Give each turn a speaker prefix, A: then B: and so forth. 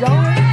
A: y'all.